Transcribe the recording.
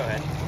Go ahead.